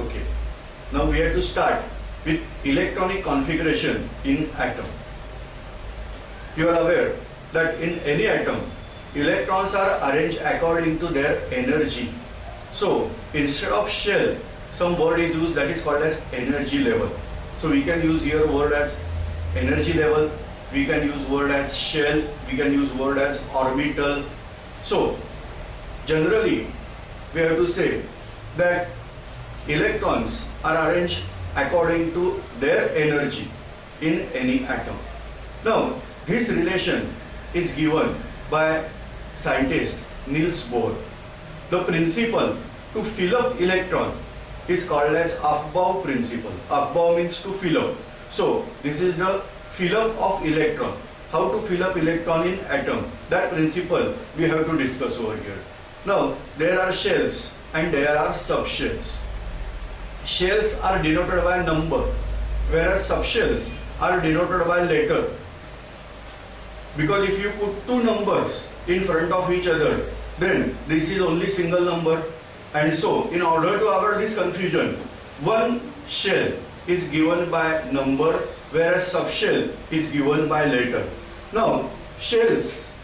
Okay. Now we have to start with electronic configuration in atom. You are aware that in any atom, electrons are arranged according to their energy. So instead of shell, some word is used that is called as energy level. So we can use here word as energy level, we can use word as shell, we can use word as orbital. So generally we have to say that electrons are arranged according to their energy in any atom. Now this relation is given by scientist Niels Bohr. The principle to fill up electron is called as Aufbau principle. Aufbau means to fill up. So this is the fill up of electron. How to fill up electron in atom. That principle we have to discuss over here. Now there are shells and there are subshells. Shells are denoted by number whereas subshells are denoted by letter. Because if you put two numbers in front of each other then this is only single number and so in order to avoid this confusion one shell is given by number whereas subshell is given by letter. Now shells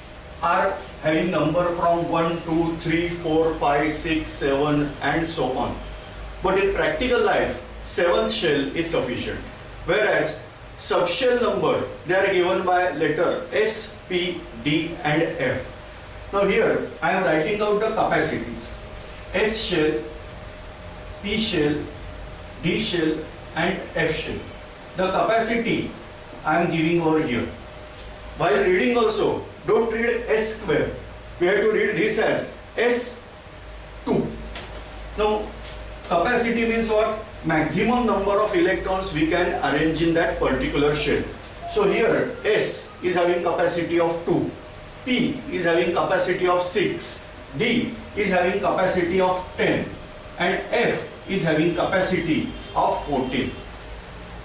are having number from 1, 2, 3, 4, 5, 6, 7 and so on. But in practical life, seventh shell is sufficient. Whereas subshell number, they are given by letter S, P, D and F. Now here, I am writing out the capacities. S shell, P shell, D shell and F shell. The capacity I am giving over here. While reading also, don't read S square. We have to read this as S2. Now, capacity means what? Maximum number of electrons we can arrange in that particular shell. So here S is having capacity of 2, P is having capacity of 6, D is having capacity of 10 and F is having capacity of 14.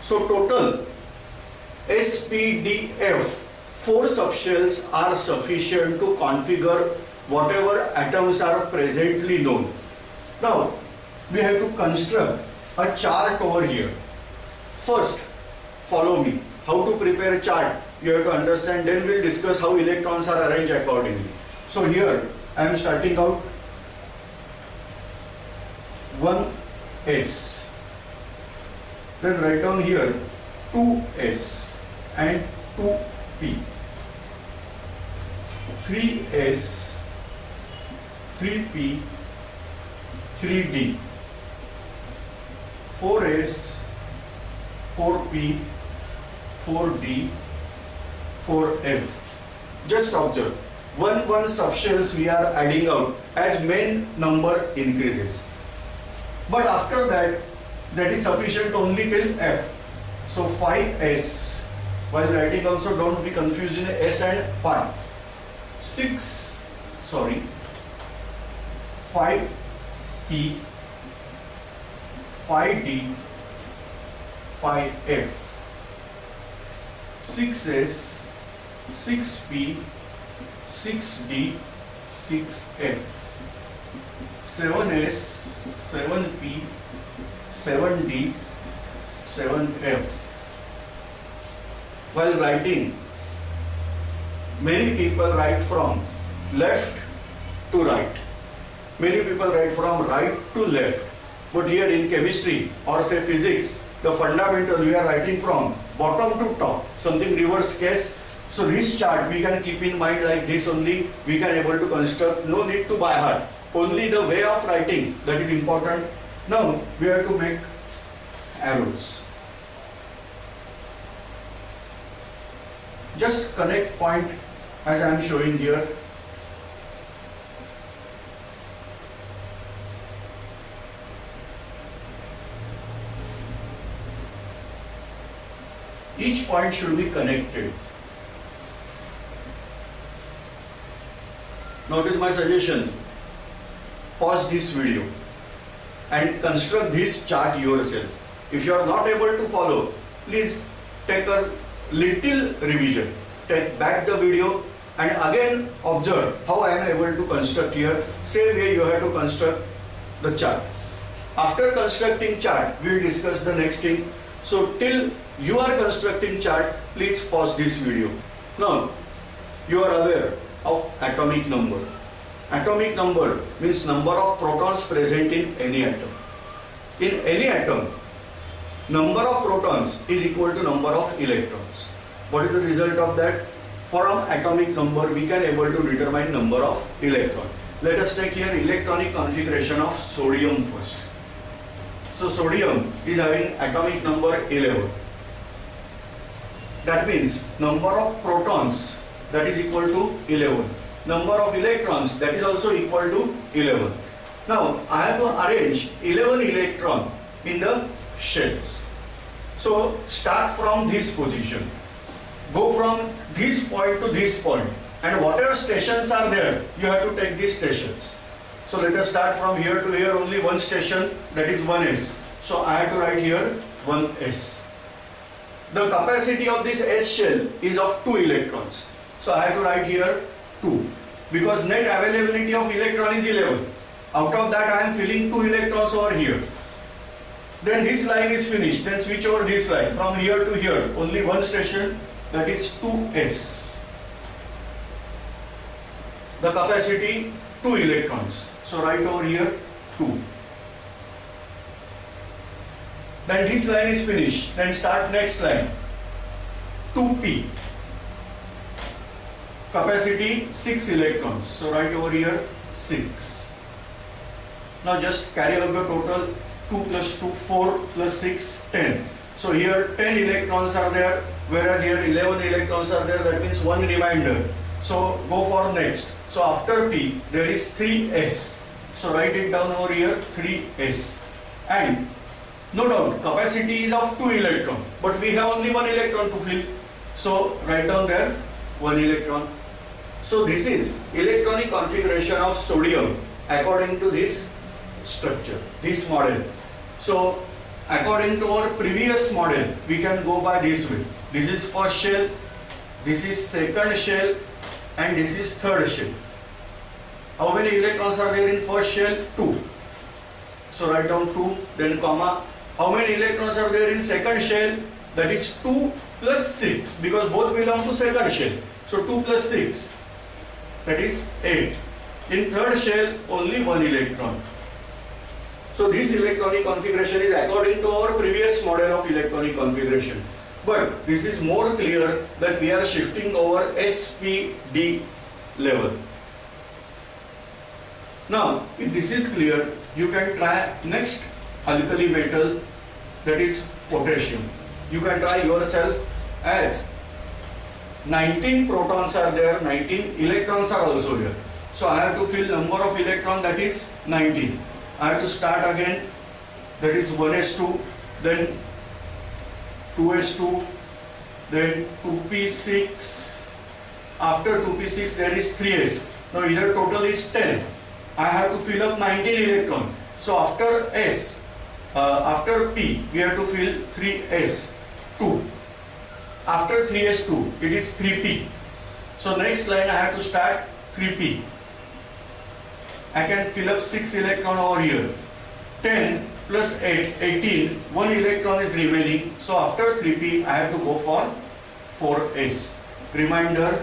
So total SPDF four subshells are sufficient to configure whatever atoms are presently known. Now we have to construct a chart over here. First follow me. How to prepare a chart you have to understand then we'll discuss how electrons are arranged accordingly. So here I am starting out 1s then write down here 2s and 2p 3s 3p 3d 4s 4p 4d 4f just observe. One one subshells we are adding out as main number increases. But after that that is sufficient only till f. So 5s while writing also don't be confused in s and 5 6 sorry. 5p 5d 5f 6s 6p 6d 6f 7s 7p 7d 7f while writing many people write from left to right. Many people write from right to left but here in chemistry or say physics the fundamental we are writing from bottom to top something reverse case. So this chart we can keep in mind like this only. We can able to construct. No need to by heart only the way of writing that is important. Now we have to make arrows. Just connect point as I am showing here each point should be connected. Notice my suggestion. Pause this video and construct this chart yourself. If you are not able to follow please take a little revision. Take back the video and again observe how I am able to construct here. Same way you have to construct the chart. After constructing chart, we will discuss the next thing. So till you are constructing chart, please pause this video. Now, you are aware of atomic number. Atomic number means number of protons present in any atom. In any atom, number of protons is equal to number of electrons. What is the result of that? From atomic number, we can able to determine number of electron. Let us take here electronic configuration of sodium first. So sodium is having atomic number 11. That means number of protons that is equal to 11. Number of electrons that is also equal to 11. Now I have to arrange 11 electron in the shells. So start from this position. Go from this point to this point and whatever stations are there you have to take these stations. So let us start from here to here only one station that is 1s. So I have to write here 1s. The capacity of this S shell is of 2 electrons. So I have to write here 2 because net availability of electron is 11. Out of that I am filling 2 electrons over here. Then this line is finished. Then switch over this line from here to here. Only one station that is 2s. The capacity 2 electrons. So write over here 2. Then this line is finished. Then start next line. 2p. Capacity 6 electrons. So write over here 6. Now just carry out the total 2 plus 2, 4 plus 6, 10. So here 10 electrons are there, whereas here 11 electrons are there, that means one remainder. So go for next. So after P, there is 3s. So write it down over here 3s. And no doubt capacity is of 2 electron, but we have only 1 electron to fill. So write down there 1 electron. So this is electronic configuration of sodium according to this structure, this model. So according to our previous model, we can go by this way. This is first shell, this is second shell, and this is third shell. How many electrons are there in first shell? 2. So write down 2, then comma. How many electrons are there in second shell? That is 2 plus 6 because both belong to second shell. So 2 plus 6 that is 8. In third shell only 1 electron. So this electronic configuration is according to our previous model of electronic configuration. But this is more clear that we are shifting over SPD level. Now, if this is clear, you can try next alkali metal that is potassium. You can try yourself as 19 protons are there, 19 electrons are also there. So I have to fill number of electron that is 19. I have to start again that is 1s2, then 2s2, then 2p6. After 2p6 there is 3s. Now here total is 10. I have to fill up 19 electron. So after S, uh, after P, we have to fill 3S, 2. After 3S2, it is 3P. So next line I have to start 3P. I can fill up 6 electron over here. 10 plus 8, 18, 1 electron is remaining. So after 3P, I have to go for 4S. Reminder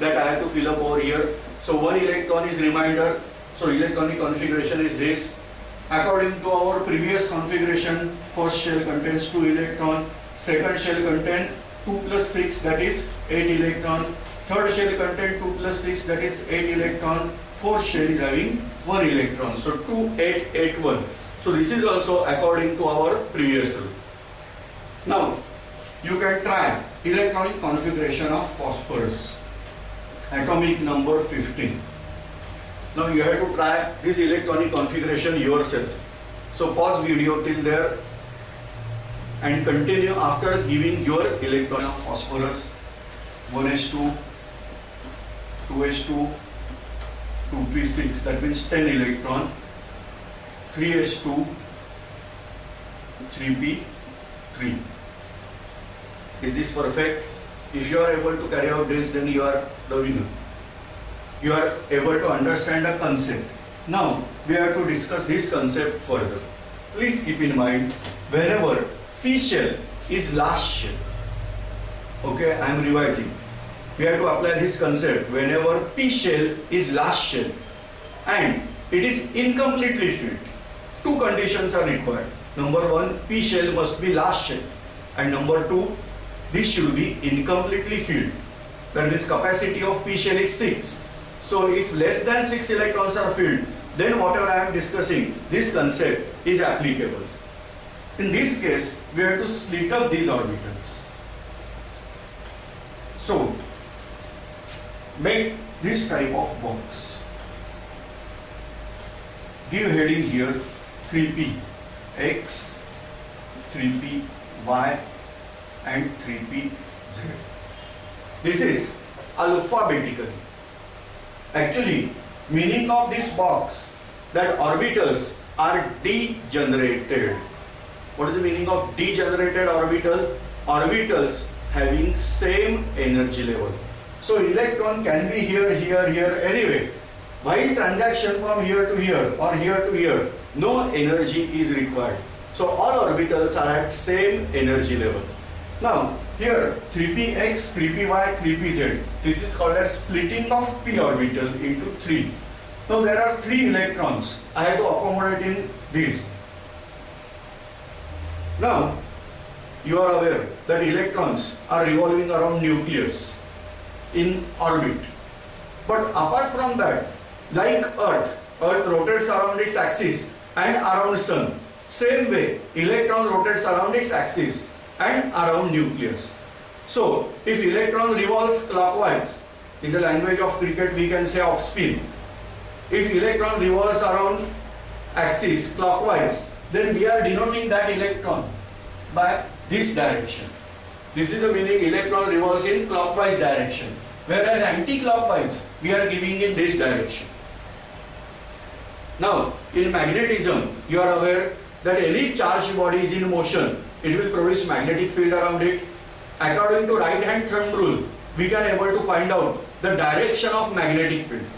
that I have to fill up over here. So 1 electron is reminder. So electronic configuration is this. According to our previous configuration, first shell contains 2 electron, second shell contains 2 plus 6 that is 8 electron, third shell contains 2 plus 6 that is 8 electron, fourth shell is having 1 electron. So 2, 8, 8, 1. So this is also according to our previous rule. Now you can try electronic configuration of phosphorus. Atomic number 15. Now you have to try this electronic configuration yourself. So pause video till there and continue after giving your electron of phosphorus. 1s2, 2s2, 2p6 that means 10 electron. 3s2 3p3 is this perfect? If you are able to carry out this then you are the winner you are able to understand the concept. Now we have to discuss this concept further. Please keep in mind whenever p shell is last shell okay i am revising. We have to apply this concept whenever p shell is last shell. And it is incompletely filled. Two conditions are required. Number one p shell must be last shell. And number two this should be incompletely filled. That means capacity of p shell is 6 so if less than 6 electrons are filled then whatever i am discussing this concept is applicable in this case we have to split up these orbitals so make this type of box. Give heading here 3p x, 3p y and 3p z. This is alphabetically. Actually, meaning of this box that orbitals are degenerated. What is the meaning of degenerated orbital? Orbitals having same energy level. So electron can be here, here, here, anyway. While transaction from here to here or here to here, no energy is required. So all orbitals are at same energy level. Now here 3px, 3py, 3pz. This is called as splitting of p orbital into 3. Now there are 3 electrons. I have to accommodate in this. Now you are aware that electrons are revolving around nucleus in orbit. But apart from that, like Earth, Earth rotates around its axis and around Sun. Same way, electron rotates around its axis and around nucleus. So, if electron revolves clockwise, in the language of cricket we can say off spin. If electron revolves around axis clockwise, then we are denoting that electron by this direction. This is the meaning electron revolves in clockwise direction. Whereas anti-clockwise, we are giving in this direction. Now, in magnetism, you are aware that any charged body is in motion. It will produce magnetic field around it. According to right hand thumb rule, we can able to find out the direction of magnetic field.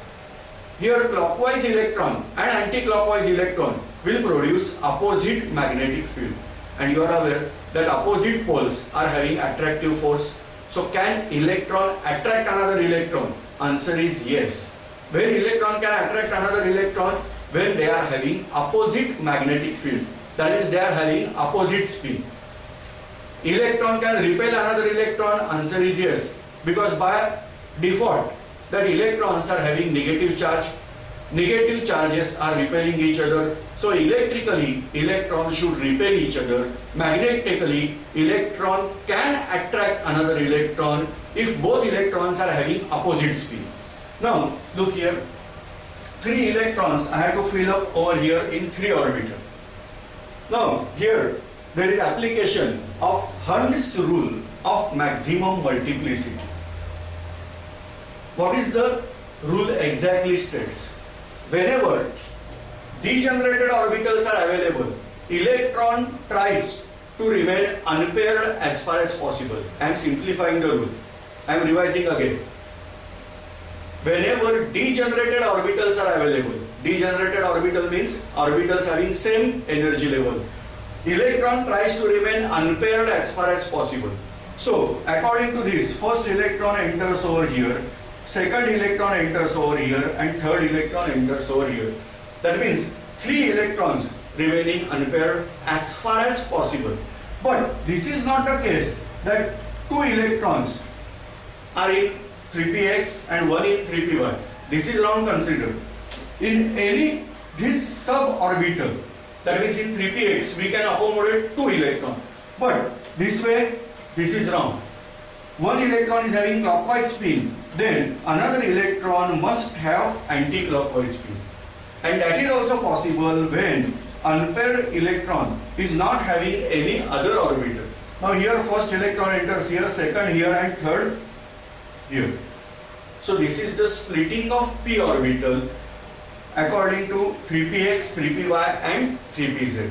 Here clockwise electron and anti-clockwise electron will produce opposite magnetic field. And you are aware that opposite poles are having attractive force so can electron attract another electron? Answer is yes. Where electron can attract another electron? When they are having opposite magnetic field. That is they are having opposite spin. Electron can repel another electron? Answer is yes. Because by default that electrons are having negative charge negative charges are repelling each other. So electrically, electrons should repel each other. Magnetically, electron can attract another electron if both electrons are having opposite spin. Now, look here. Three electrons I have to fill up over here in three orbital. Now, here there is application of Hund's rule of maximum multiplicity. What is the rule exactly states? whenever degenerated orbitals are available, electron tries to remain unpaired as far as possible. I am simplifying the rule. I am revising again. Whenever degenerated orbitals are available, degenerated orbital means orbitals having same energy level. Electron tries to remain unpaired as far as possible. So, according to this, first electron enters over here second electron enters over here and third electron enters over here. That means three electrons remaining unpaired as far as possible. But this is not the case that two electrons are in 3px and one in 3py. This is wrong considered. In any this suborbital, that means in 3px, we can accommodate two electrons. But this way, this is wrong. One electron is having clockwise spin then another electron must have anti-clockwise spin. And that is also possible when unpaired electron is not having any other orbital. Now here first electron enters here, second here and third here. So this is the splitting of p orbital according to 3px, 3py and 3pz.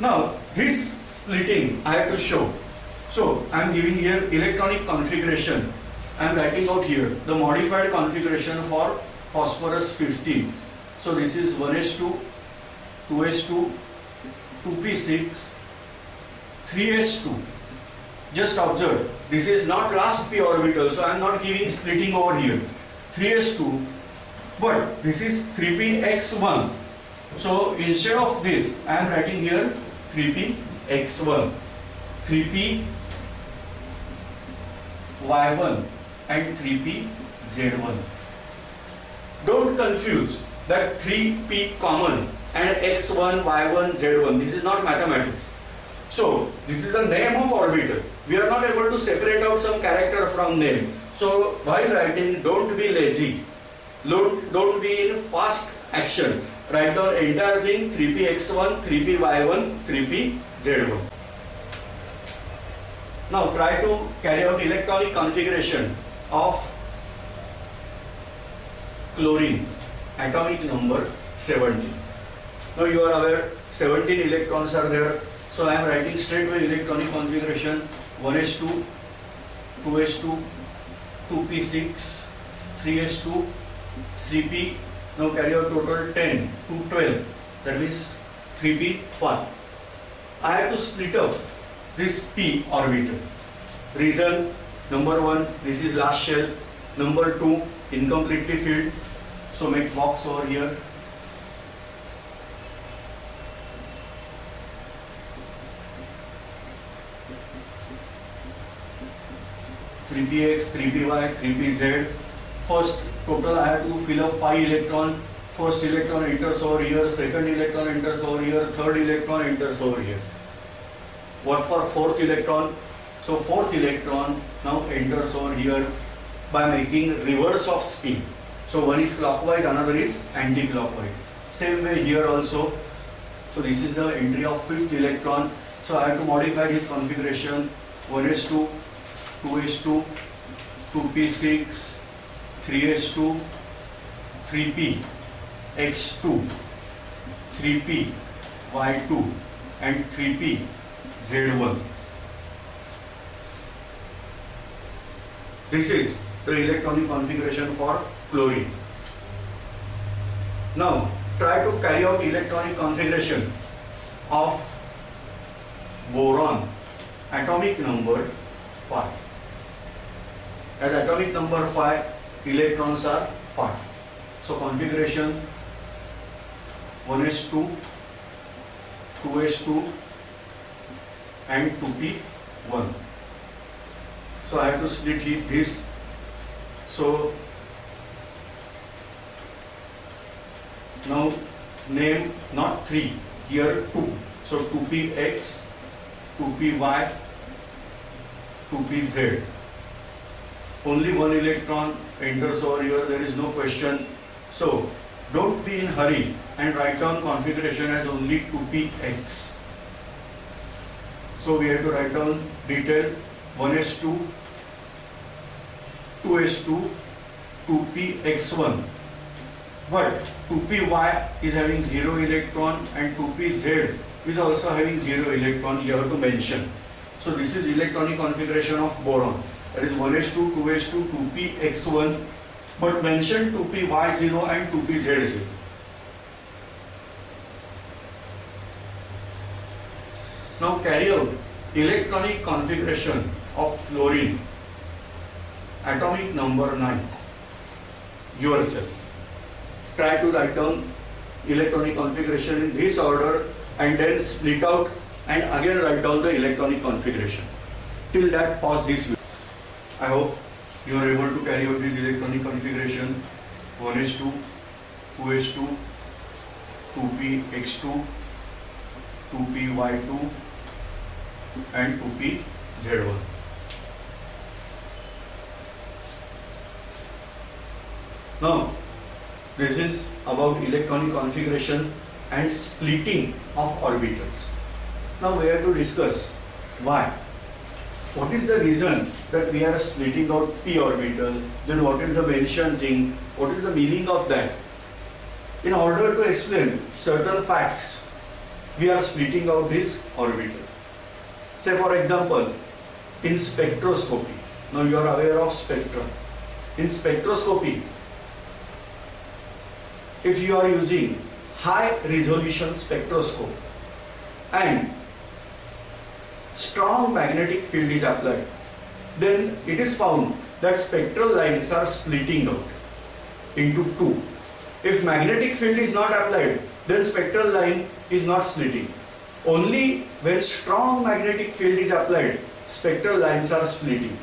Now this splitting I have to show. So I am giving here electronic configuration I am writing out here the modified configuration for phosphorus 15. So this is 1s2, 2s2, 2p6, 3s2. Just observe, this is not last p orbital, so I am not giving splitting over here. 3s2, but this is 3px1. So instead of this, I am writing here 3px1, 3p y1 and 3p z1. Don't confuse that 3p common and x1, y1, z1. This is not mathematics. So this is a name of orbital. We are not able to separate out some character from name. So while writing, don't be lazy. Don't, don't be in fast action. Write down entire thing 3px1, 3py1, 3pz1. Now try to carry out electronic configuration of chlorine atomic number 17. Now you are aware 17 electrons are there. So I am writing straight away electronic configuration 1s2, 2s2, 2p6, 3s2, 3p. Now carry out total 10 to 12. That means 3p1. I have to split up this p orbital. Reason number one, this is last shell. Number two, incompletely filled. So make box over here. Three px, three py, three pz. First total I have to fill up five electron. First electron enters over here, second electron enters over here, third electron enters over here. What for fourth electron? So fourth electron now enters over here by making reverse of spin. So one is clockwise, another is anti-clockwise. Same way here also. So this is the entry of fifth electron. So I have to modify this configuration. 1s2, 2s2, 2p6, 3s2, 3p, x2, 3p, y2 and 3p, z1. This is the electronic configuration for chlorine. Now try to carry out electronic configuration of boron atomic number 5. As atomic number 5 electrons are 5. So configuration 1s2, 2s2 and 2p1. So I have to split this. So now name not 3 here 2 so 2px 2py 2pz only one electron enters over here there is no question. So don't be in hurry and write down configuration as only 2px so we have to write down detail 1s2 2s2 2px1 but 2py is having 0 electron and 2pz is also having 0 electron you have to mention. So this is electronic configuration of boron that is 1s2, 2s2, 2px1 but mention 2py0 and 2pz0. Now carry out electronic configuration of fluorine atomic number 9 yourself try to write down electronic configuration in this order and then split out and again write down the electronic configuration. Till that pause this video. I hope you are able to carry out this electronic configuration 1s2, 2s2, 2px2, 2py2 and 2pz1. Now this is about electronic configuration and splitting of orbitals. Now we have to discuss why. What is the reason that we are splitting out p orbital? Then what is the mentioned thing? What is the meaning of that? In order to explain certain facts, we are splitting out this orbital. Say for example, in spectroscopy, now you are aware of spectrum. In spectroscopy, if you are using high resolution spectroscope, and strong magnetic field is applied, then it is found that spectral lines are splitting out into two. If magnetic field is not applied, then spectral line is not splitting. Only when strong magnetic field is applied, spectral lines are splitting.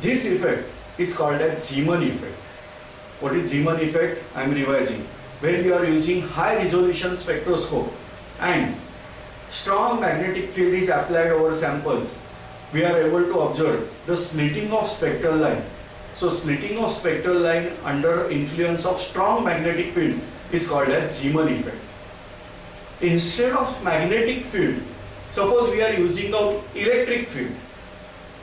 This effect is called as Zeeman effect. What is Zeeman effect? I am revising. When we are using high resolution spectroscope and strong magnetic field is applied over sample, we are able to observe the splitting of spectral line. So splitting of spectral line under influence of strong magnetic field is called as Zeeman effect. Instead of magnetic field, suppose we are using out electric field,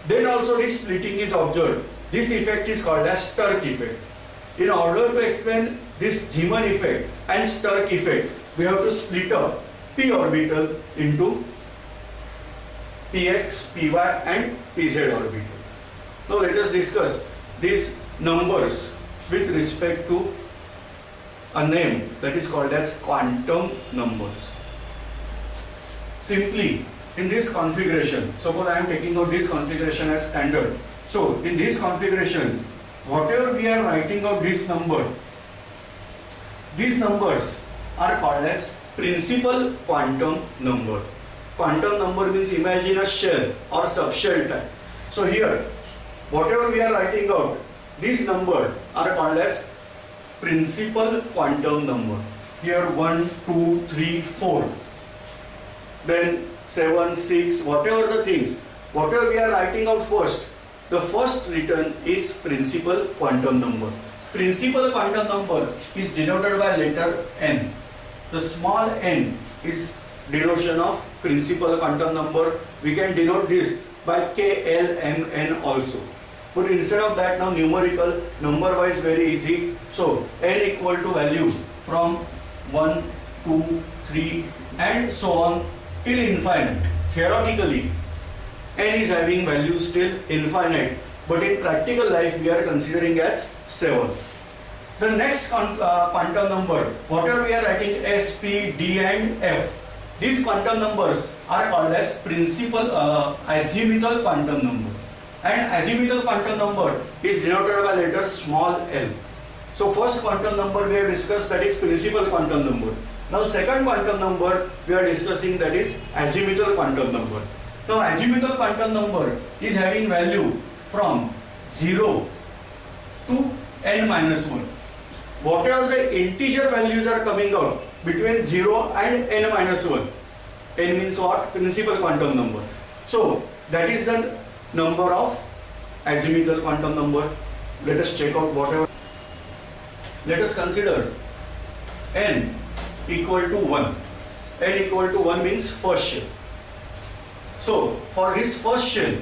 then also this splitting is observed. This effect is called as Stark effect. In order to explain this Zeeman effect and Stark effect, we have to split up p orbital into px, py and pz orbital. Now let us discuss these numbers with respect to a name that is called as quantum numbers. Simply in this configuration, suppose I am taking out this configuration as standard. So in this configuration, whatever we are writing out this number, these numbers are called as principal quantum number. Quantum number means imagine a shell or subshell type. So here, whatever we are writing out, these number are called as principal quantum number. Here 1, 2, 3, 4. Then 7, 6, whatever the things, whatever we are writing out first, the first written is principal quantum number. Principal quantum number is denoted by letter n. The small n is denotation of principal quantum number. We can denote this by KLMN also. But instead of that now numerical, number wise very easy. So n equal to value from 1, 2, 3 and so on till infinite. Theoretically, n is having values till infinite but in practical life we are considering as 7. The next uh, quantum number, whatever we are writing S, P, D and F, these quantum numbers are called as principal uh, azimuthal quantum number. And azimuthal quantum number is denoted by letter small l. So first quantum number we have discussed that is principal quantum number. Now second quantum number we are discussing that is azimuthal quantum number. Now azimuthal quantum number is having value from 0 to n minus 1 whatever the integer values are coming out between 0 and n minus 1 n means what? Principal quantum number. So that is the number of azimuthal quantum number. Let us check out whatever. Let us consider n equal to 1 n equal to 1 means first shell. So for his first shell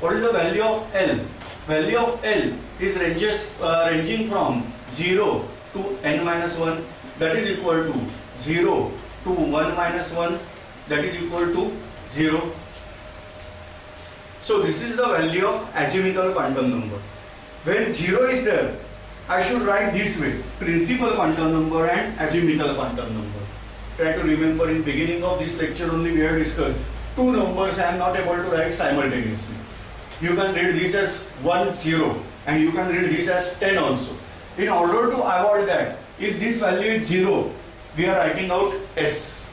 what is the value of l? Value of l is ranges uh, ranging from 0 to n minus 1 that is equal to 0 to 1 minus 1 that is equal to 0. So this is the value of azimuthal quantum number. When 0 is there, I should write this way, principal quantum number and azimuthal quantum number. Try to remember in beginning of this lecture only we have discussed two numbers I am not able to write simultaneously. You can read this as 1, 0 and you can read this as 10 also. In order to avoid that, if this value is 0, we are writing out S.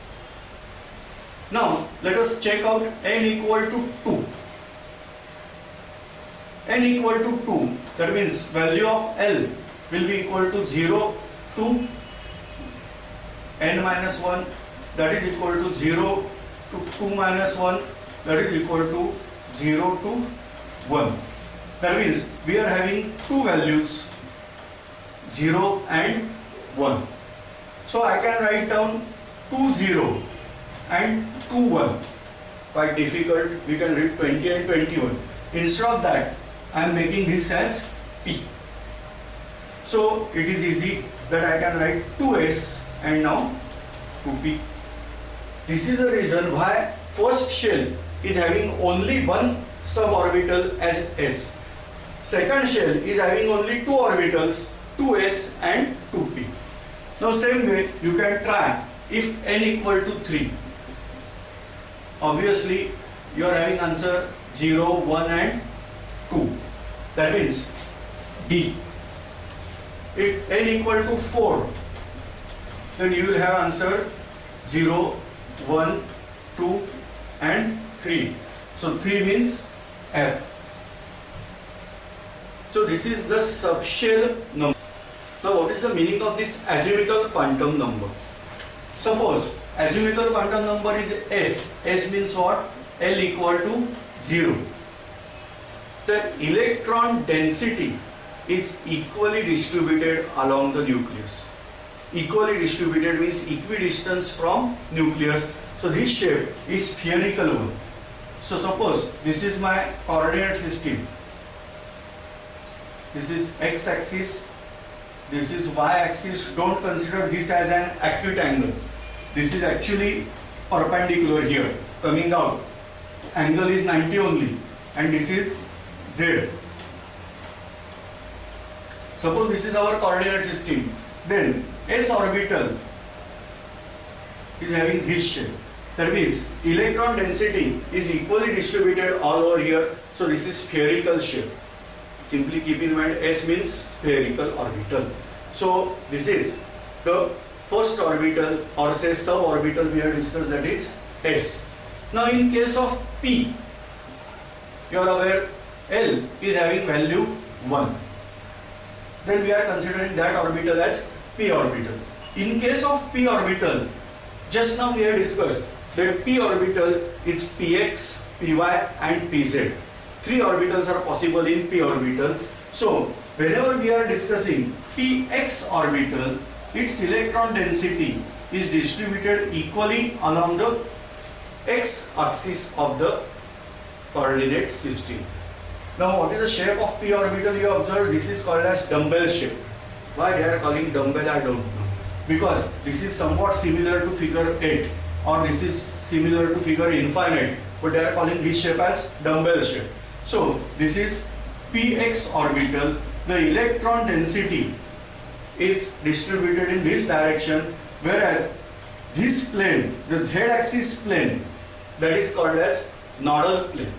Now, let us check out n equal to 2. n equal to 2, that means value of L will be equal to 0 to n minus 1, that is equal to 0 to 2 minus 1, that is equal to 0 to 1. That means we are having two values 0 and 1. So I can write down 2 0 and 2 1. Quite difficult, we can read 20 and 21. Instead of that, I am making this as P. So it is easy that I can write 2S and now 2P. This is the reason why first shell is having only one suborbital as S. Second shell is having only two orbitals 2s and 2p. Now same way you can try if n equal to 3. obviously you are having answer 0, 1 and 2. That means D. If n equal to 4, then you will have answer 0, 1, 2 and 3. So 3 means F. So this is the subshell number. So what is the meaning of this azimuthal quantum number? Suppose azimuthal quantum number is S. S means what? L equal to 0. The electron density is equally distributed along the nucleus. Equally distributed means equidistance from nucleus. So this shape is spherical one. So suppose this is my coordinate system. This is x-axis, this is y-axis. Don't consider this as an acute angle. This is actually perpendicular here, coming out. Angle is 90 only and this is z. Suppose this is our coordinate system. Then s orbital is having this shape. That means electron density is equally distributed all over here. So this is spherical shape. Simply keep in mind S means spherical orbital. So this is the first orbital or say suborbital we have discussed that is S. Now in case of P, you are aware L is having value 1. Then we are considering that orbital as P orbital. In case of P orbital, just now we have discussed that p orbital is px, py and pz. Three orbitals are possible in p orbital. So whenever we are discussing px orbital, its electron density is distributed equally along the x axis of the coordinate system. Now what is the shape of p orbital you observe? This is called as dumbbell shape. Why they are calling dumbbell I don't know. Because this is somewhat similar to figure 8 or this is similar to figure infinite but they are calling this shape as dumbbell shape. So this is px orbital the electron density is distributed in this direction whereas this plane the z axis plane that is called as nodal plane.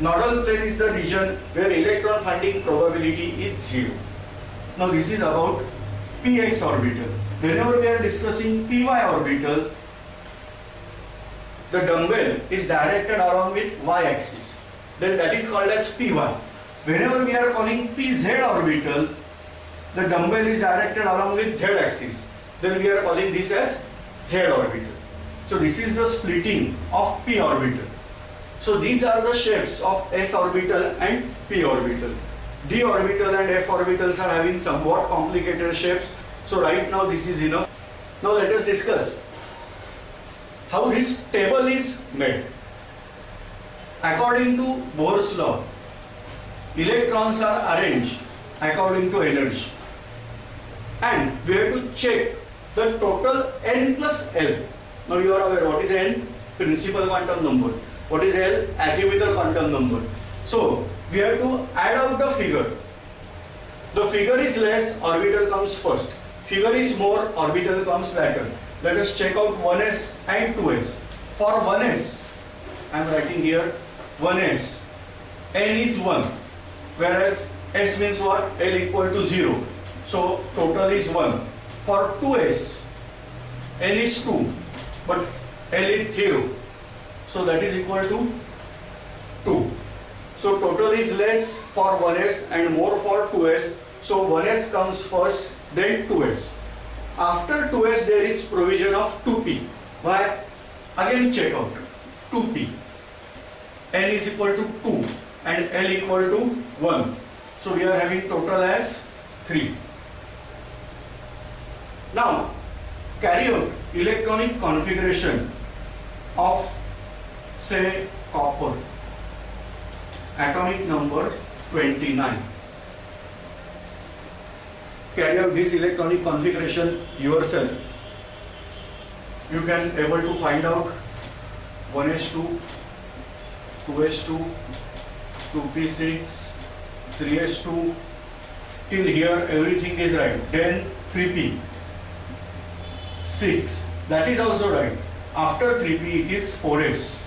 Nodal plane is the region where electron finding probability is zero. Now this is about px orbital. Whenever we are discussing py orbital, the dumbbell is directed along with y-axis. Then that is called as Py. Whenever we are calling Pz orbital, the dumbbell is directed along with z-axis. Then we are calling this as z orbital. So this is the splitting of p orbital. So these are the shapes of s orbital and p orbital. d orbital and f orbitals are having somewhat complicated shapes. So right now this is enough. Now let us discuss how this table is made. According to Bohr's law, electrons are arranged according to energy. And we have to check the total n plus L. Now you are aware what is n? Principal quantum number. What is L? Azimuthal quantum number. So we have to add out the figure. The figure is less, orbital comes first. Figure is more, orbital comes later. Let us check out 1s and 2s. For 1s, I am writing here 1s, n is 1, whereas s means what? L equal to 0. So total is 1. For 2s, n is 2, but L is 0. So that is equal to 2. So total is less for 1s and more for 2s. So 1s comes first, then 2s. After 2s there is provision of 2p. Why? Again check out 2p. N is equal to 2 and l equal to 1. So we are having total as 3. Now carry out electronic configuration of say copper atomic number 29 carry out this electronic configuration yourself. You can able to find out 1s2, 2s2, 2p6, 3s2, till here everything is right. Then 3p, 6, that is also right. after 3p it is 4s.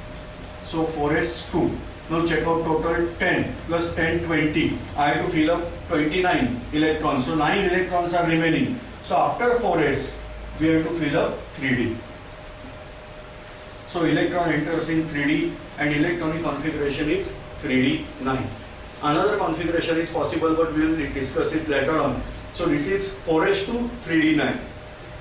So 4s 2. Now check out total 10 plus 10 20. I have to fill up 29 electrons. So 9 electrons are remaining. So after 4s we have to fill up 3d. So electron enters in 3d and electronic configuration is 3d 9. Another configuration is possible but we will discuss it later on. So this is 4s2 3d 9.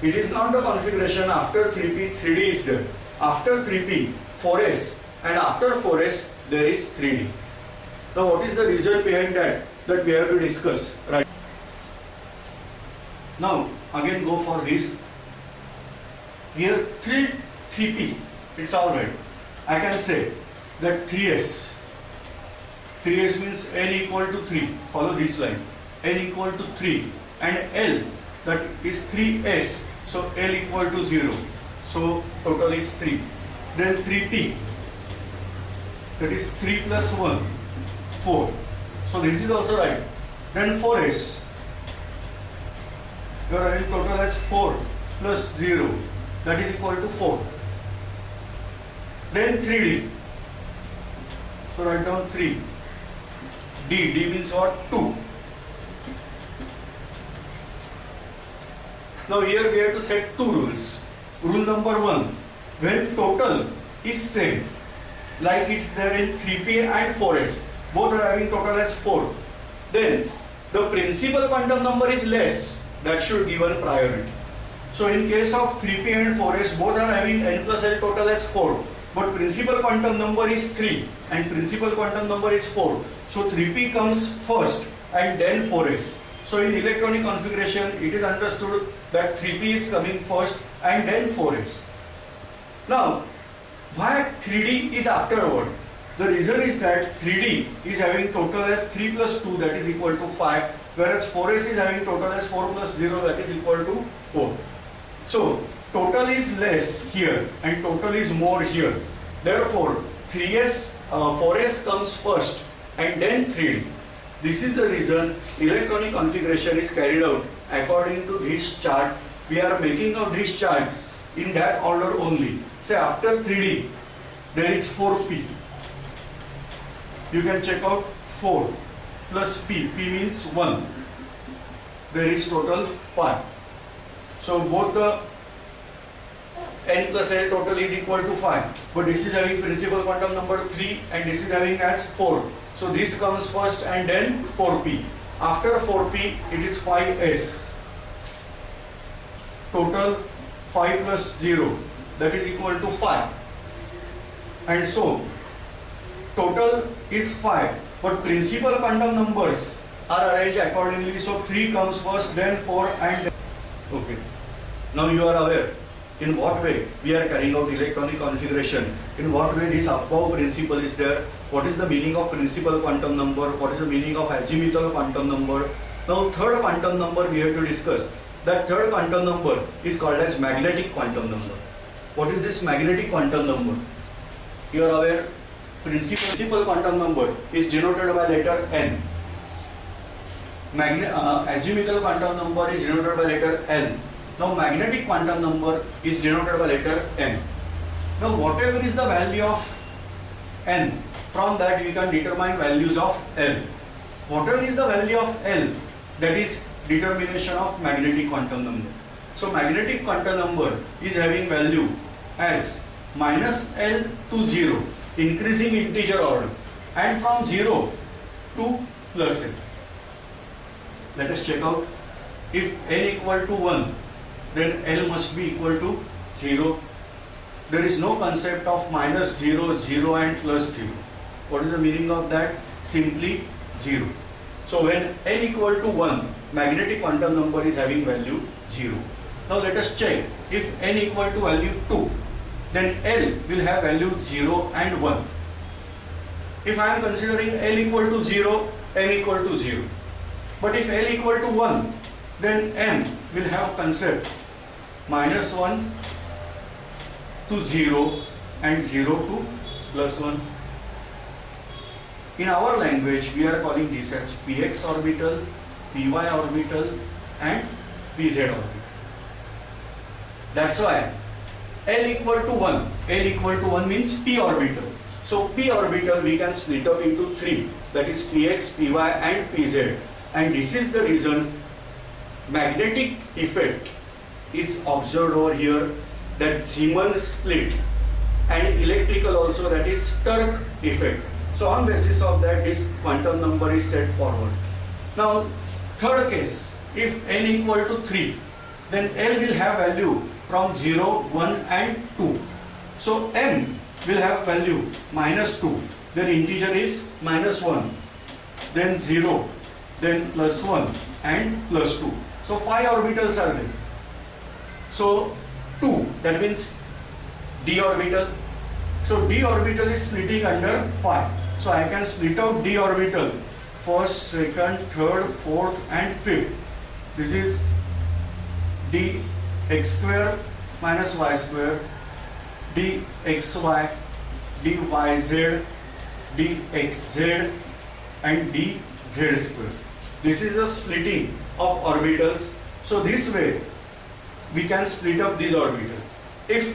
It is not the configuration after 3p 3d is there. After 3p 4s and after 4s there is 3d. Now what is the reason behind that that we have to discuss right now again go for this here 3 3p it's alright I can say that 3s 3s means n equal to 3 follow this line. N equal to 3 and l that is 3s so l equal to 0 so total is 3 then 3p that is 3 plus 1 4 so this is also right. Then 4s you are having total as 4 plus 0 that is equal to 4 then 3d so write down 3 d d means what? 2 now here we have to set two rules. Rule number 1 when total is same like it's there in 3p and 4s both are having total as 4 then the principal quantum number is less. That should given priority. So in case of 3p and 4s both are having n plus l total as 4 but principal quantum number is 3 and principal quantum number is 4 so 3p comes first and then 4s so in electronic configuration it is understood that 3p is coming first and then 4s now why 3d is afterward the reason is that 3D is having total as 3 plus 2 that is equal to 5 whereas 4S is having total as 4 plus 0 that is equal to 4. So total is less here and total is more here. Therefore 3S, uh, 4S comes first and then 3D. This is the reason electronic configuration is carried out according to this chart. We are making of this chart in that order only. Say after 3D there is 4P you can check out 4 plus P. P means 1. There is total 5. So both the n plus l total is equal to 5. But this is having principal quantum number 3 and this is having as 4. So this comes first and then 4p. After 4p it is 5s. Total 5 plus 0 that is equal to 5. And so total is 5 but principal quantum numbers are arranged accordingly so 3 comes first then 4 and then okay now you are aware in what way we are carrying out electronic configuration in what way this above principle is there what is the meaning of principal quantum number what is the meaning of azimuthal quantum number now third quantum number we have to discuss that third quantum number is called as magnetic quantum number what is this magnetic quantum number you are aware principal quantum number is denoted by letter n. Magne uh, azimuthal quantum number is denoted by letter L. Now magnetic quantum number is denoted by letter m. Now whatever is the value of n, from that we can determine values of L. Whatever is the value of L, that is determination of magnetic quantum number. So magnetic quantum number is having value as minus L to 0 increasing integer order and from 0 to plus n. Let us check out if n equal to 1 then L must be equal to 0. There is no concept of minus 0, 0 and plus 0. What is the meaning of that? Simply 0. So when L equal to 1 magnetic quantum number is having value 0. Now let us check if n equal to value 2 then L will have value 0 and 1. If I am considering L equal to 0, M equal to 0. But if L equal to 1, then M will have concept minus 1 to 0 and 0 to plus 1. In our language, we are calling this as px orbital, py orbital and pz orbital. That's why L equal to 1. L equal to 1 means p orbital. So p orbital we can split up into 3 that is px, py and pz and this is the reason magnetic effect is observed over here that Zeeman split and electrical also that is Stark effect. So on basis of that this quantum number is set forward. Now third case if n equal to 3 then L will have value from 0, 1 and 2. So m will have value minus 2 then integer is minus 1 then 0 then plus 1 and plus 2. So 5 orbitals are there. So 2 that means d orbital. So d orbital is splitting under 5. So I can split out d orbital first, second, third, fourth and fifth. This is d x square minus y square dxy dyz dxz and dz square. This is a splitting of orbitals. So this way we can split up these orbital. If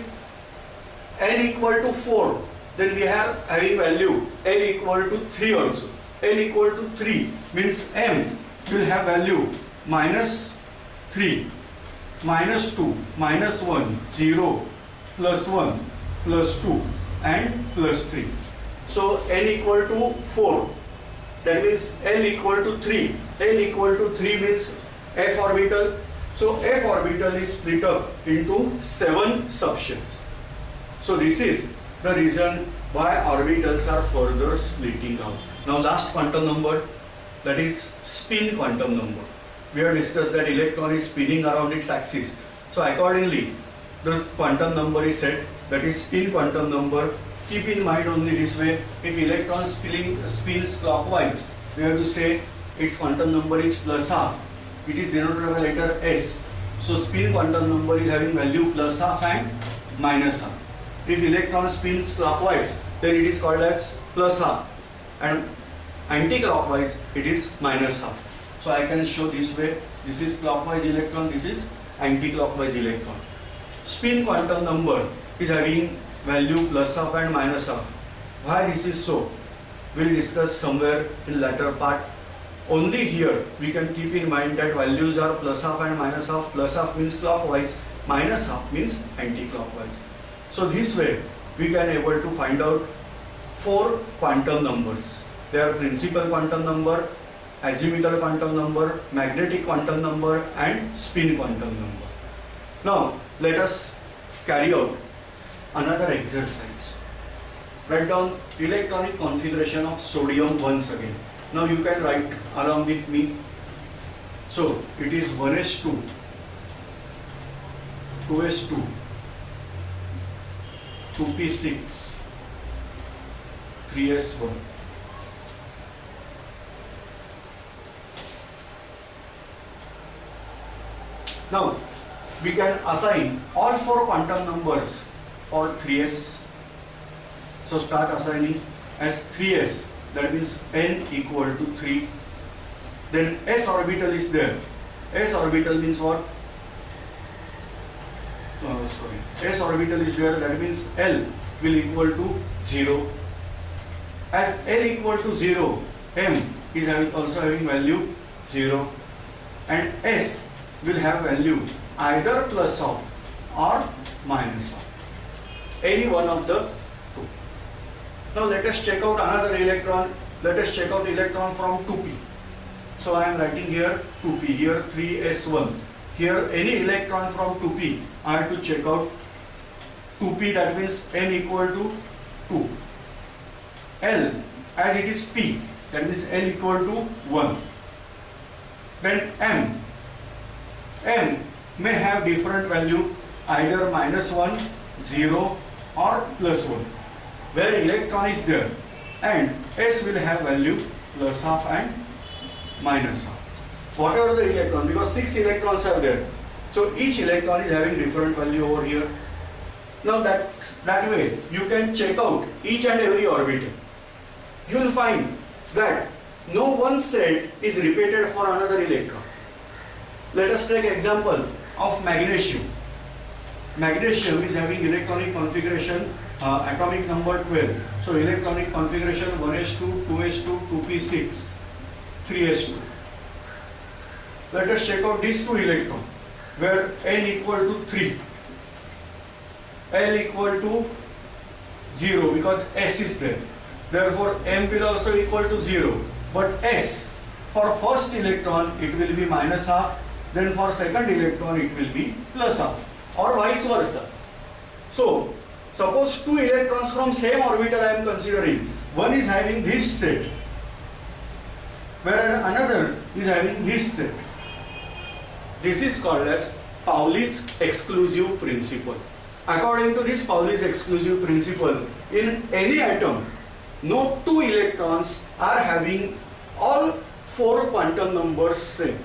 n equal to 4 then we have having value l equal to 3 also. l equal to 3 means m will have value minus 3 minus 2 minus 1 0 plus 1 plus 2 and plus 3. So n equal to 4 that means L equal to 3. L equal to 3 means F orbital. So F orbital is split up into 7 subshells. So this is the reason why orbitals are further splitting out. Now last quantum number that is spin quantum number. We have discussed that electron is spinning around its axis. So accordingly the quantum number is set that is spin quantum number keep in mind only this way if electron spinning spins clockwise we have to say its quantum number is plus half it is denoted by letter s so spin quantum number is having value plus half and minus half if electron spins clockwise then it is called as plus half and anti-clockwise it is minus half so i can show this way this is clockwise electron this is anti-clockwise electron spin quantum number is having value plus half and minus half. Why this is so? We'll discuss somewhere in latter part. Only here we can keep in mind that values are plus half and minus half. Plus half means clockwise, minus half means anti-clockwise. So this way we can able to find out four quantum numbers. They are principal quantum number, azimuthal quantum number, magnetic quantum number and spin quantum number. Now let us carry out another exercise. Write down electronic configuration of sodium once again. Now you can write along with me. So it is 1s2, 2s2, 2p6, 3s1. Now we can assign all four quantum numbers or 3s. So start assigning as 3s that means n equal to 3. Then s orbital is there. s orbital means what? Oh, sorry. s orbital is there that means l will equal to 0. As l equal to 0, m is having also having value 0 and s will have value either plus of or minus of any one of the. Now let us check out another electron. Let us check out electron from 2p. So I am writing here 2p, here 3s1. Here any electron from 2p, I have to check out 2p that means n equal to 2. L as it is p that means L equal to 1. Then M. M may have different value either minus 1, 0 or plus 1 where electron is there and S will have value plus half and minus half. Whatever the electron because 6 electrons are there. So each electron is having different value over here. Now that, that way you can check out each and every orbital. You will find that no one set is repeated for another electron. Let us take example of magnesium. magnesium is having electronic configuration uh, atomic number 12. So electronic configuration 1s2, 2s2, 2p6, 3s2. Let us check out these two electrons where n equal to 3, l equal to 0 because s is there. Therefore m will also equal to 0. But s for first electron it will be minus half, then for second electron it will be plus half or vice versa. So suppose two electrons from same orbital I am considering. One is having this state whereas another is having this state. This is called as Pauli's exclusive principle. According to this Pauli's exclusive principle, in any atom, no two electrons are having all four quantum numbers same.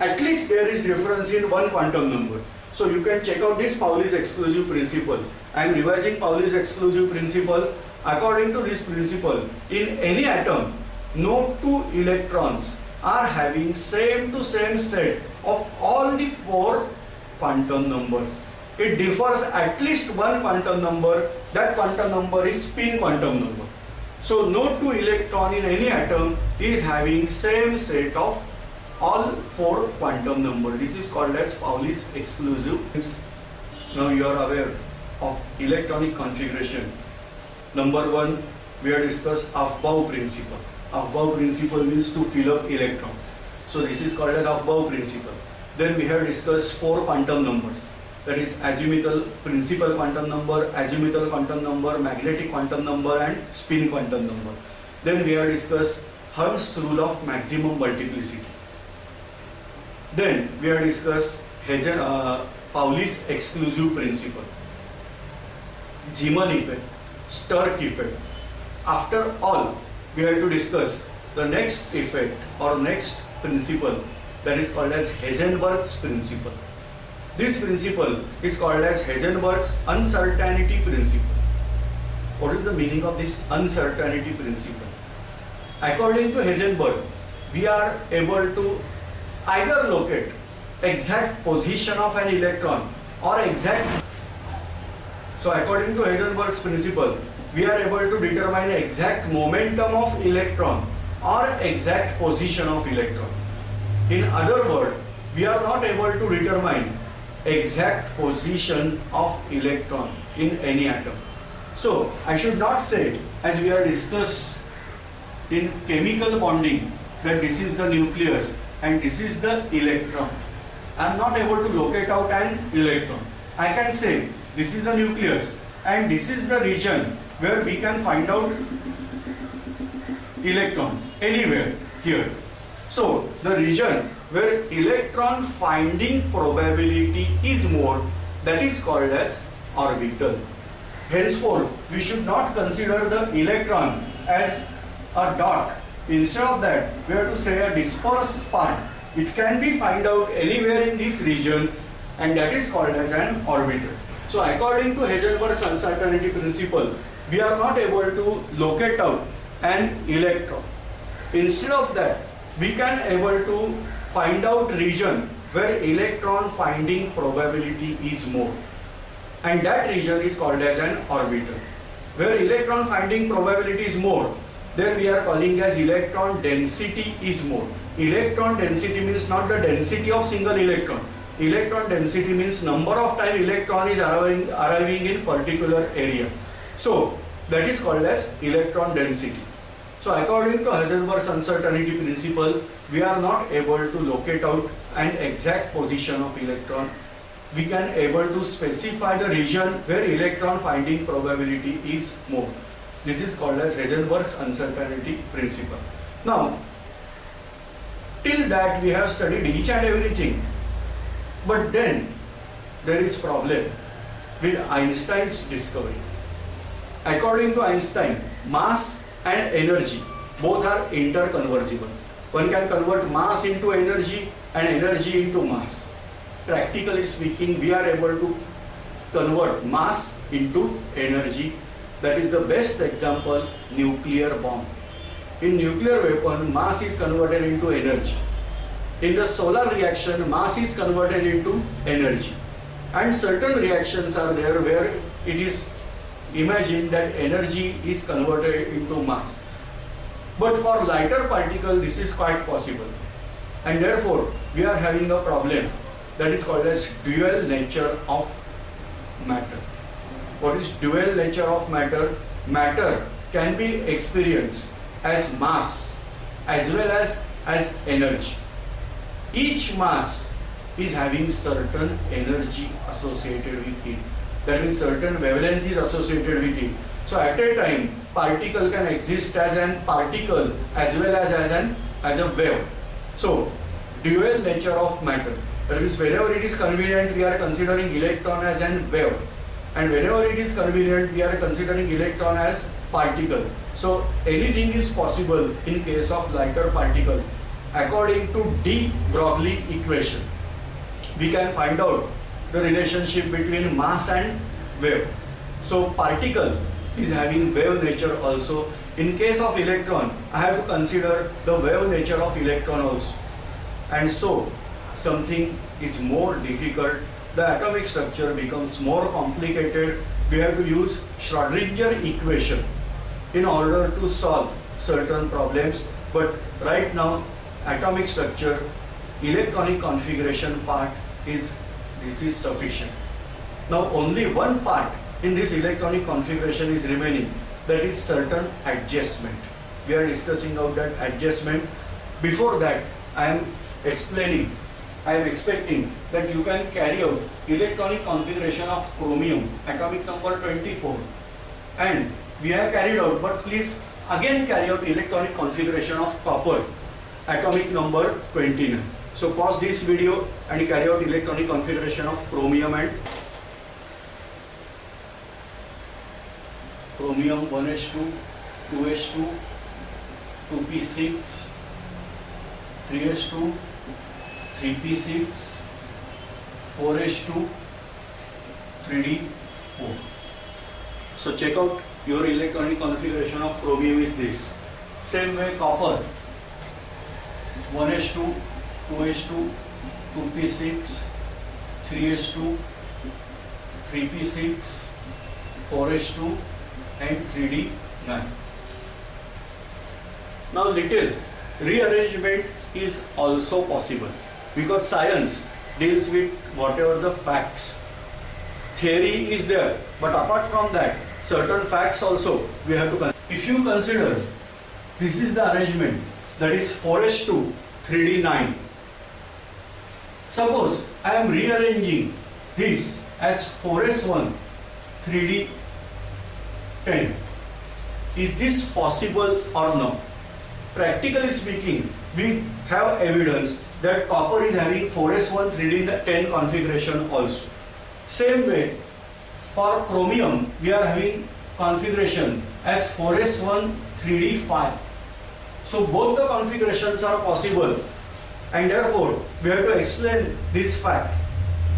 At least there is difference in one quantum number. So you can check out this Pauli's exclusive principle. I am revising Pauli's exclusive principle. According to this principle, in any atom, no two electrons are having same to same set of all the four quantum numbers. It differs at least one quantum number. That quantum number is spin quantum number. So no two electron in any atom is having same set of all four quantum number. This is called as Pauli's exclusive. Now you are aware of electronic configuration. Number one, we have discussed Aufbau principle. Aufbau principle means to fill up electron. So this is called as Aufbau principle. Then we have discussed four quantum numbers. That is azimuthal principal quantum number, azimuthal quantum number, magnetic quantum number and spin quantum number. Then we have discussed Hund's rule of maximum multiplicity. Then we have discussed Hazen, uh, Pauli's exclusive principle, Zeeman effect, Stark effect. After all, we have to discuss the next effect or next principle that is called as Heisenberg's principle. This principle is called as Heisenberg's uncertainty principle. What is the meaning of this uncertainty principle? According to Heisenberg, we are able to either locate exact position of an electron or exact so according to Heisenberg's principle we are able to determine exact momentum of electron or exact position of electron. In other word we are not able to determine exact position of electron in any atom. So I should not say as we are discussed in chemical bonding that this is the nucleus and this is the electron. I am not able to locate out an electron. I can say this is the nucleus and this is the region where we can find out electron anywhere here. So the region where electron finding probability is more that is called as orbital. Henceforth, we should not consider the electron as a dot Instead of that, we have to say a dispersed part. It can be found out anywhere in this region and that is called as an orbiter. So according to Heisenberg's uncertainty principle, we are not able to locate out an electron. Instead of that, we can able to find out region where electron finding probability is more. And that region is called as an orbiter. Where electron finding probability is more, then we are calling as electron density is more. Electron density means not the density of single electron. Electron density means number of time electron is arriving, arriving in particular area. So that is called as electron density. So according to Heisenberg's uncertainty principle, we are not able to locate out an exact position of electron. We can able to specify the region where electron finding probability is more. This is called as Heisenberg's uncertainty principle. Now, till that we have studied each and everything. But then there is problem with Einstein's discovery. According to Einstein, mass and energy both are interconvergible. One can convert mass into energy and energy into mass. Practically speaking, we are able to convert mass into energy that is the best example, nuclear bomb. In nuclear weapon, mass is converted into energy. In the solar reaction, mass is converted into energy. and certain reactions are there where it is imagined that energy is converted into mass. But for lighter particle this is quite possible and therefore we are having a problem that is called as dual nature of matter. What is dual nature of matter? Matter can be experienced as mass as well as as energy. Each mass is having certain energy associated with it. That means certain wavelength is associated with it. So at a time, particle can exist as an particle as well as as an as a wave. So dual nature of matter. That means whenever it is convenient, we are considering electron as an wave, and whenever it is convenient, we are considering electron as particle. So anything is possible in case of lighter particle according to de Broglie equation we can find out the relationship between mass and wave. So particle is having wave nature also. In case of electron, I have to consider the wave nature of electron also. And so something is more difficult, the atomic structure becomes more complicated. We have to use Schrodinger equation in order to solve certain problems. But right now, atomic structure, electronic configuration part is this is sufficient. Now only one part in this electronic configuration is remaining that is certain adjustment. We are discussing about that adjustment. Before that I am explaining, I am expecting that you can carry out electronic configuration of chromium atomic number 24 and we have carried out but please again carry out electronic configuration of copper atomic number 29. So pause this video and carry out electronic configuration of chromium and chromium 1s2, 2s2, 2p6, 3s2, 3p6, 4s2, 3d4. So check out your electronic configuration of chromium is this. Same way copper 1s2, 2s2, 2p6, 3s2, 3p6, 4s2 and 3d9. Now little rearrangement is also possible because science deals with whatever the facts. Theory is there but apart from that certain facts also we have to consider. If you consider this is the arrangement that is 4s2 3d9 Suppose I am rearranging this as 4s1 3d10. Is this possible or no? Practically speaking, we have evidence that copper is having 4s1 3d10 configuration also. Same way, for chromium, we are having configuration as 4s1 3d5. So both the configurations are possible and therefore we have to explain this fact.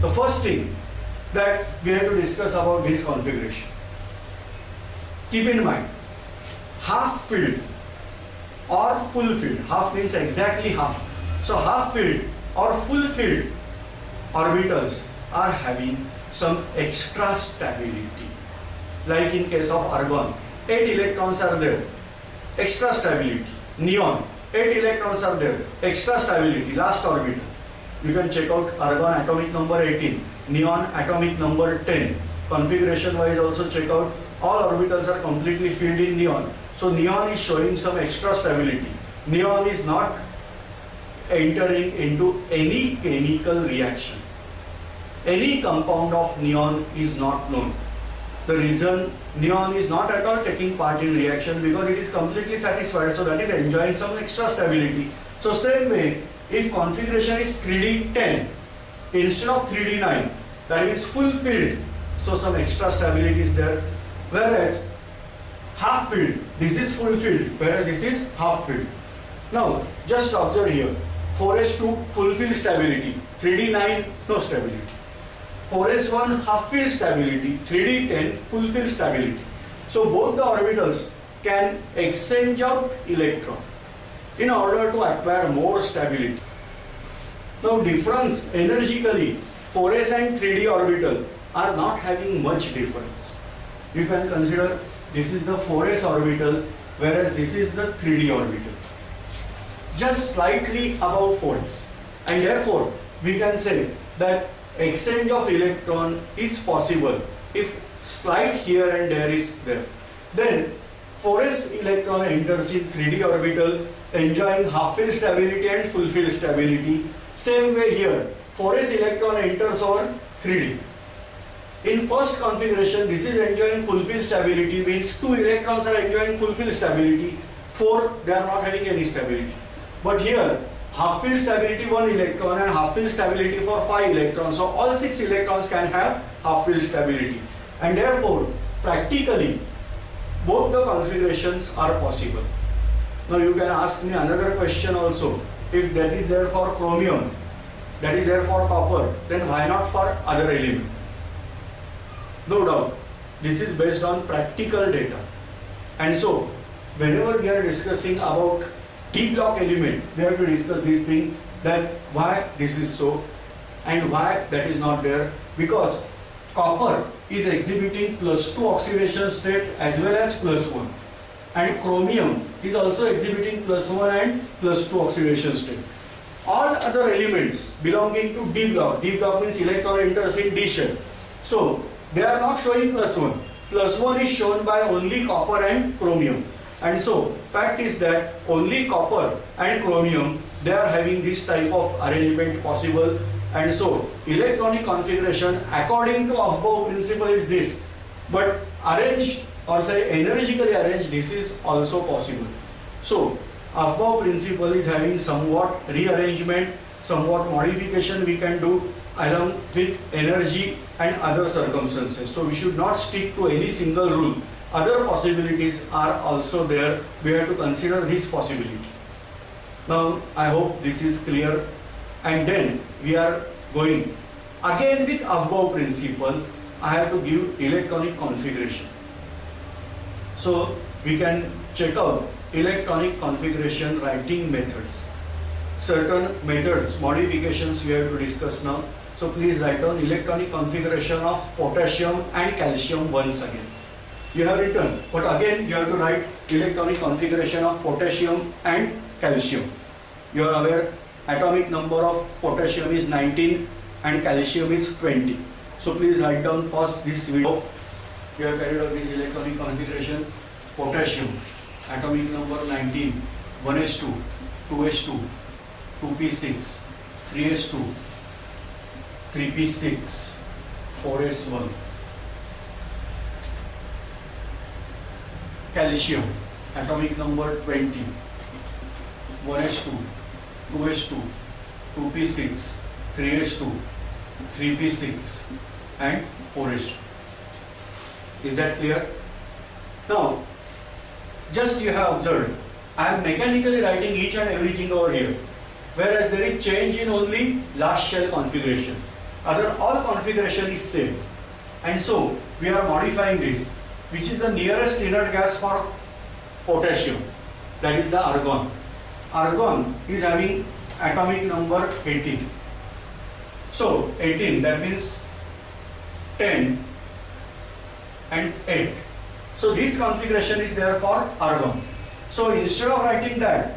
The first thing that we have to discuss about this configuration. Keep in mind, half filled or full filled, half means exactly half. So half filled or full filled orbitals are having some extra stability. Like in case of argon, 8 electrons are there, extra stability. Neon, 8 electrons are there, extra stability, last orbital. You can check out argon atomic number 18, neon atomic number 10. Configuration wise also check out all orbitals are completely filled in neon. So neon is showing some extra stability. Neon is not entering into any chemical reaction. Any compound of neon is not known. The reason neon is not at all taking part in reaction because it is completely satisfied so that is enjoying some extra stability. So same way if configuration is 3D10 instead of 3D9 that means full filled so some extra stability is there whereas half filled this is full filled whereas this is half filled. Now just observe here 4s2 full filled stability 3D9 no stability 4s1 half filled stability, 3d10 full filled stability. So both the orbitals can exchange out electron in order to acquire more stability. Now difference energetically 4s and 3d orbital are not having much difference. You can consider this is the 4s orbital whereas this is the 3d orbital. Just slightly above 4s and therefore we can say that exchange of electron is possible if slight here and there is there. Then 4s electron enters in 3d orbital enjoying half field stability and full field stability. Same way here 4s electron enters over 3d. In first configuration this is enjoying full field stability means two electrons are enjoying full field stability, four they are not having any stability. But here half field stability one electron and half field stability for five electrons. So all six electrons can have half field stability and therefore practically both the configurations are possible. Now you can ask me another question also. If that is there for chromium, that is there for copper, then why not for other element? No doubt, this is based on practical data. And so, whenever we are discussing about d block element, we have to discuss this thing that why this is so and why that is not there because copper is exhibiting plus 2 oxidation state as well as plus 1 and chromium is also exhibiting plus 1 and plus 2 oxidation state. All other elements belonging to D block, D block means electron enters in D shell. So they are not showing plus 1. Plus 1 is shown by only copper and chromium. And so fact is that only copper and chromium they are having this type of arrangement possible and so electronic configuration according to Aufbau principle is this but arranged or say energically arranged this is also possible. So Aufbau principle is having somewhat rearrangement, somewhat modification we can do along with energy and other circumstances. So we should not stick to any single rule. Other possibilities are also there. We have to consider this possibility. Now I hope this is clear. And then we are going. Again with Aufbau principle I have to give electronic configuration. So we can check out electronic configuration writing methods. Certain methods modifications we have to discuss now. So please write down electronic configuration of potassium and calcium once again you have written but again you have to write electronic configuration of potassium and calcium you are aware atomic number of potassium is 19 and calcium is 20. So please write down, pause this video. You have carried out this electronic configuration. Potassium, atomic number 19, 1s2, 2s2, 2p6, 3s2, 3p6, 4s1. Calcium, atomic number 20, 1s2, 2H2, 2P6, 3H2, 3P6 and 4H2. Is that clear? Now, just you have observed, I am mechanically writing each and everything over here. Whereas there is change in only last shell configuration. Other all configuration is same. And so, we are modifying this, which is the nearest inert gas for potassium, that is the argon argon is having atomic number 18. So 18 that means 10 and 8. So this configuration is there for argon. So instead of writing that,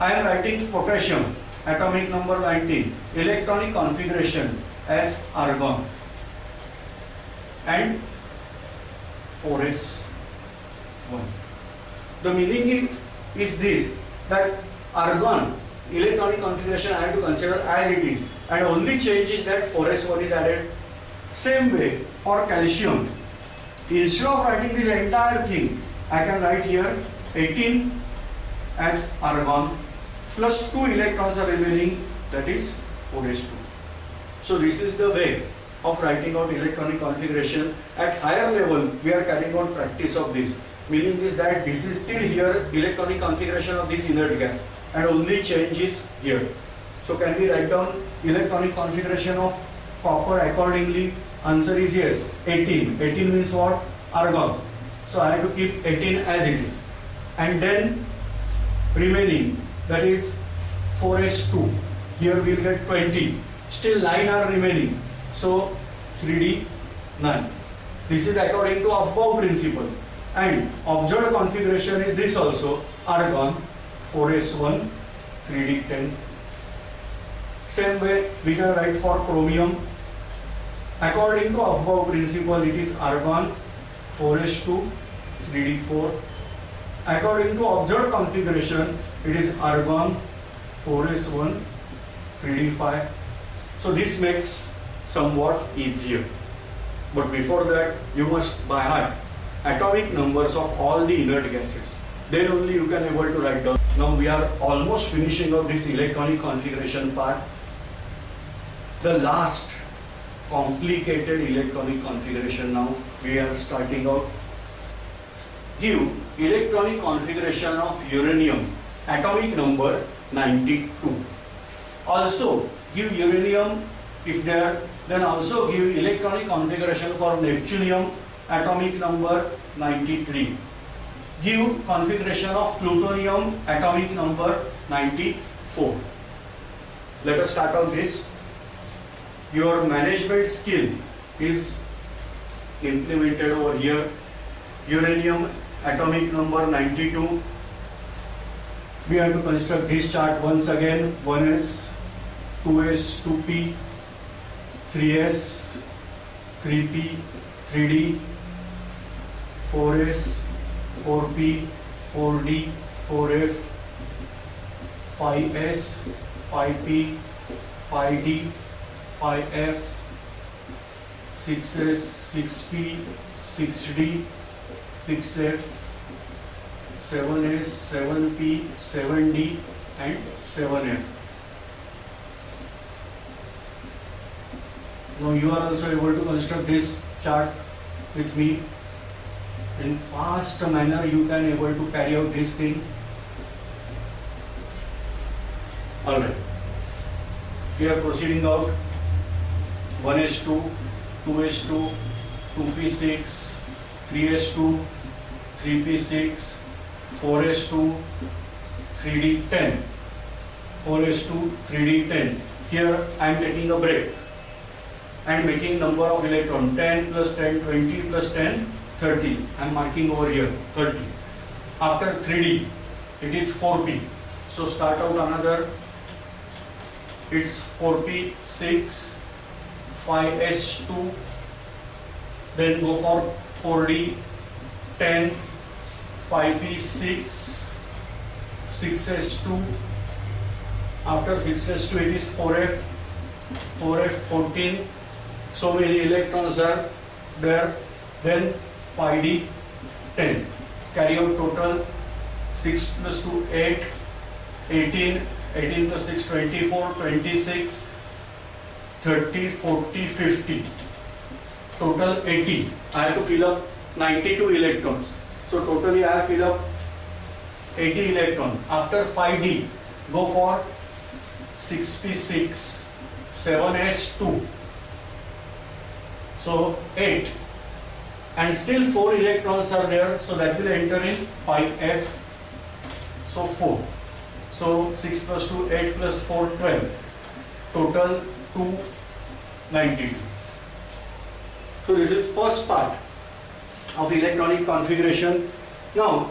I am writing potassium atomic number 19 electronic configuration as argon and 4s1. The meaning is this that argon electronic configuration I have to consider as it is and only change is that 4s1 is added. Same way for calcium instead of writing this entire thing I can write here 18 as argon plus 2 electrons are remaining that is 4s2. So this is the way of writing out electronic configuration. At higher level we are carrying on practice of this meaning is that this is still here electronic configuration of this inert gas and only change is here. So can we write down electronic configuration of copper accordingly? Answer is yes, 18. 18 means what? Argon. So I have to keep 18 as it is. And then remaining that is 4s2. Here we will get 20 still 9 are remaining. So 3D none. This is according to Aufbau principle. And observed configuration is this also argon 4s1 3d10. Same way we can write for chromium. According to Aufbau principle it is argon 4s2 3d4. According to observed configuration it is argon 4s1 3d5. So this makes somewhat easier. But before that, you must by heart atomic numbers of all the inert gases. Then only you can able to write down. Now we are almost finishing up this electronic configuration part. The last complicated electronic configuration now we are starting out. Give electronic configuration of uranium atomic number 92. Also give uranium if there then also give electronic configuration for neptunium atomic number 93 give configuration of plutonium atomic number 94 let us start on this. Your management skill is implemented over here. Uranium atomic number 92 we have to construct this chart once again. 1s 2s 2p 3s 3p 3d 4s 4p 4d 4f 5s 5p 5d 5f 6s 6p 6d 6f 7s 7p 7d and 7f now you are also able to construct this chart with me. In fast manner you can able to carry out this thing. Alright we are proceeding out. 1s2 2s2 2p6 3s2 3p6 4s2 3d10 4s2 3d10 here I am taking a break and making number of electron 10 plus 10 20 plus 10 30 I am marking over here 30 after 3D it is 4p so start out another. It's 4p 6 5s2 then go for 4d 10 5p 6 6s2 after 6s2 it is 4f 4f 14 so many electrons are there then 5d 10 carry out total 6 plus 2 8 18 18 plus 6 24 26 30 40 50 total 80 I have to fill up 92 electrons. So totally I have fill up 80 electron. After 5d go for 6p6 7s2 so 8 and still 4 electrons are there so that will enter in 5f so 4 so 6 plus 2 8 plus 4 12 total 292 so this is first part of electronic configuration. Now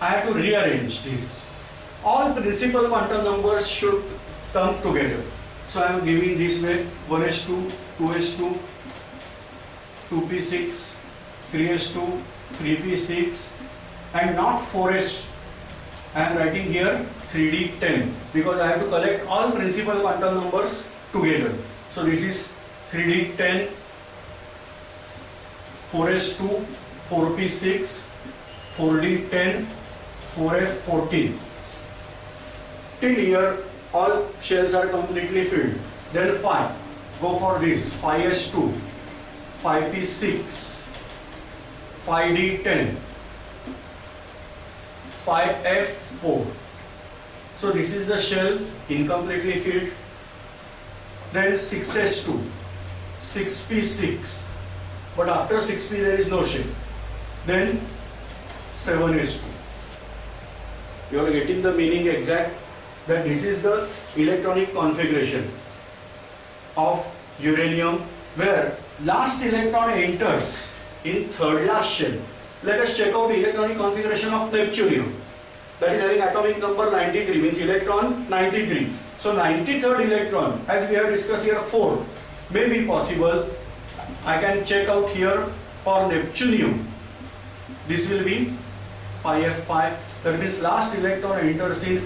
I have to rearrange this. All principal quantum numbers should come together. So I am giving this way 1s2 2s2 2p6, 3s2, 3p6 and not 4s. I am writing here 3d10 because I have to collect all principal quantum numbers together. So this is 3d10, 4s2, 4p6, 4d10, 4f14. Till here all shells are completely filled. Then 5. Go for this 5s2, 5P6, 5D10, 5F4. So this is the shell incompletely filled. Then 6S2, 6P6. But after 6P there is no shell. Then 7S2. You are getting the meaning exact that this is the electronic configuration. of uranium where last electron enters in third last shell. Let us check out the electronic configuration of neptunium. That is having atomic number 93 means electron 93. So 93rd electron as we have discussed here 4 may be possible. I can check out here for neptunium. This will be pi f5 that means last electron enters in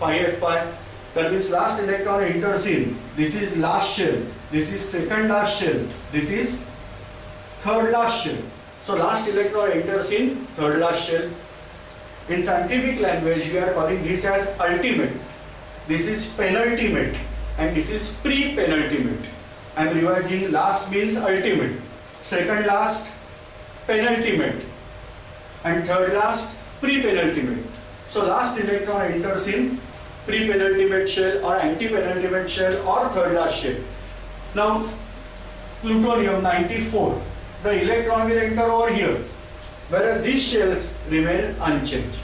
pi f5 that means last electron enters in this is last shell. This is second last shell. This is third last shell. So last electron enters in third last shell. In scientific language we are calling this as ultimate. This is penultimate and this is pre-penultimate. I am revising last means ultimate. Second last penultimate. And third last pre-penultimate. So last electron enters in pre-penultimate shell or anti-penultimate shell or third last shell. Now plutonium 94, the electron will enter over here whereas these shells remain unchanged.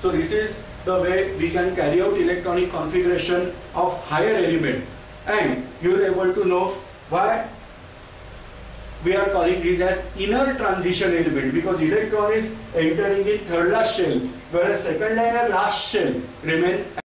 So this is the way we can carry out electronic configuration of higher element and you are able to know why we are calling this as inner transition element because electron is entering in third last shell whereas second and last shell remain